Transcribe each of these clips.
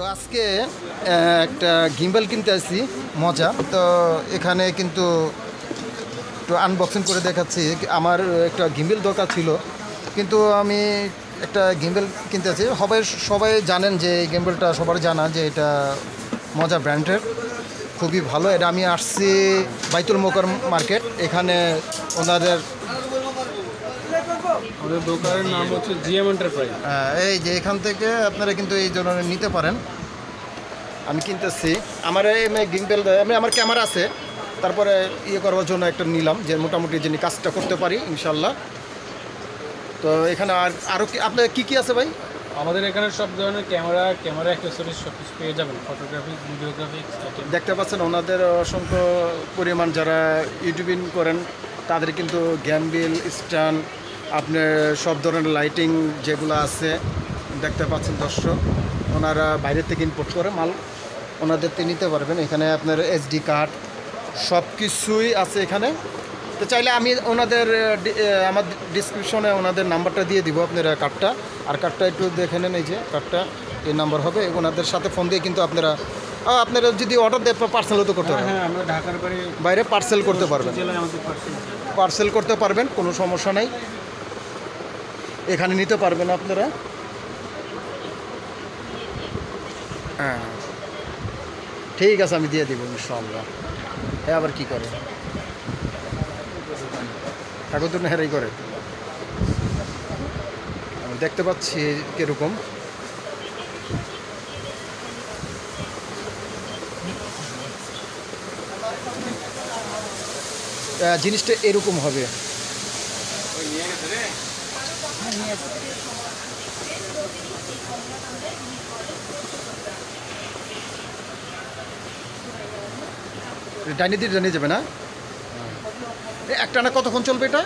তো আজকে একটা গিম্বেল কিনতে আসছি, মজা। তো এখানে কিন্তু একটু আনবক্সিং করে দেখাচ্ছি। আমার একটা গিম্বেল দরকার ছিল। কিন্তু আমি একটা গিম্বেল কিনতে আছি সবাই সবাই জানেন যে এই গিম্বেলটা সবার জানা যে এটা মজা ব্র্যান্ডের। খুবই ভালো। এটা আমি আসছি বাইতুল মোকর মার্কেট। এখানে ওনাদের আমাদের দোকানের নাম হচ্ছে জিএম এন্টারপ্রাইজ। এই যে এখান থেকে আপনারা কিন্তু এই ধরনের নিতে পারেন। আমি কিনতেছি। আমার এই গিম্পেল আমি আমার ক্যামেরা আছে। তারপরে ইয়ে করার জন্য একটা নিলাম যে মোটামুটি যিনি কাজটা করতে পারি ইনশাল্লাহ তো এখানে আর আরও কি আপনার কী কী আছে ভাই? আমাদের এখানে সব ধরনের ক্যামেরা ক্যামেরা অ্যাক্সেসরিজ সব কিছু পেয়ে যাবেন। ফটোগ্রাফি ভিডিওগ্রাফি দেখতে পাচ্ছেন ওনাদের অসংখ্য পরিমাণ যারা ইউটিউবিং করেন তাদের কিন্তু গ্যাম্বিল স্ট্যান্ড আপনার সব ধরনের লাইটিং যেগুলো আছে দেখতে পাচ্ছেন দর্শক। ওনারা বাইরে থেকে ইম্পোর্ট করে মাল ওনাদের থেকে নিতে পারবেন। এখানে আপনার এসডি কার্ড সব কিছুই আছে এখানে। তো চাইলে আমি ওনাদের আমার ডিসক্রিপশনে ওনাদের নাম্বারটা দিয়ে দিব আপনারা কার্ডটা আর কার্ডটা একটু দেখে নেন এই যে কার্ডটা এই নাম্বার হবে। ওনাদের সাথে ফোন দিয়ে কিন্তু আপনারা আপনারা যদি অর্ডার দেয় পার্সেলও তো করতে পারবেন। হ্যাঁ বাইরে পার্সেল করতে পারবেন। পার্সেল করতে পারবেন কোনো সমস্যা নেই। এখানে নিতে পারবেন আপনারা। হ্যাঁ। ঠিক আছে, আমি দিয়ে দিব ইনশাল্লাহ হ্যাঁ আবার কি করে? ঠাকুর তো হেরাই করে। আমি দেখতে পাচ্ছি কীরকম। জিনিসটা এরকম হবে। ডাইনি দিয়ে ডাইনি যাবে না? এ, একটানা কতক্ষণ চলবে এটা?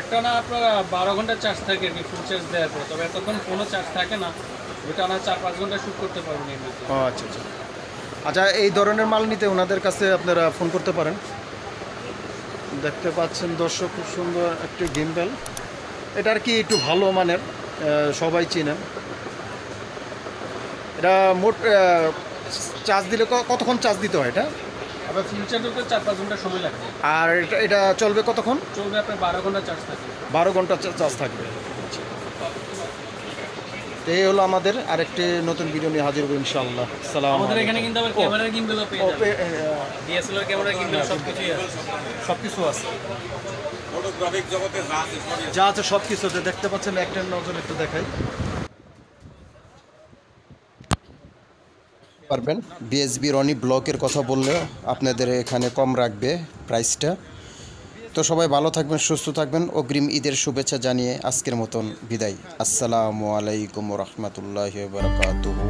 একটা না আপনার বারো ঘণ্টা চার্জ থাকে ফুল চার্জ দেওয়ার পর তবে এতক্ষণ কোনো চার্জ থাকে না। ওইটা না চার পাঁচ ঘণ্টা শ্যুট করতে পারবেন ও আচ্ছা আচ্ছা। আচ্ছা এই ধরনের মাল নিতে ওনাদের কাছে আপনারা ফোন করতে পারেন। দেখতে পাচ্ছেন দর্শক খুব সুন্দর একটি গিম্বেল এটা আর কি একটু ভালো মানের? সবাই চিনেন এটা মোট চার্জ দিলে কতক্ষণ চার্জ দিতে হয় এটা? আবার ফুল চার পাঁচ ঘণ্টা সময় লাগবে। আর এটা এটা চলবে কতক্ষণ? চলবে আপনার বারো ঘণ্টা চার্জ থাকবে বারো ঘণ্টা চার্জ থাকবে। তো এই হলো আমাদের আরেকটি নতুন ভিডিও নিয়ে হাজির হব ইনশাল্লাহ সালাম আমাদের এখানে কিন্তু আবার ক্যামেরার গিম্বেলও পেয়ে ডিএসএলআর ক্যামেরা গিম্বেল সব আছে সব কিছু আছে। ফটোগ্রাফিক জগতে যা আছে আছে। যা আছে সব কিছু আছে। দেখতে পাচ্ছেন একটা নজর একটু দেখাই। পারবেন? বিএসবি রনি ব্লকের কথা বললে আপনাদের এখানে কম রাখবে প্রাইসটা তো সবাই ভালো থাকবেন, সুস্থ থাকবেন। অগ্রিম ঈদের শুভেচ্ছা জানিয়ে আজকের মতন বিদায়। আসসালামু আলাইকুম রহমতুল্লাহ বারকাতুহু।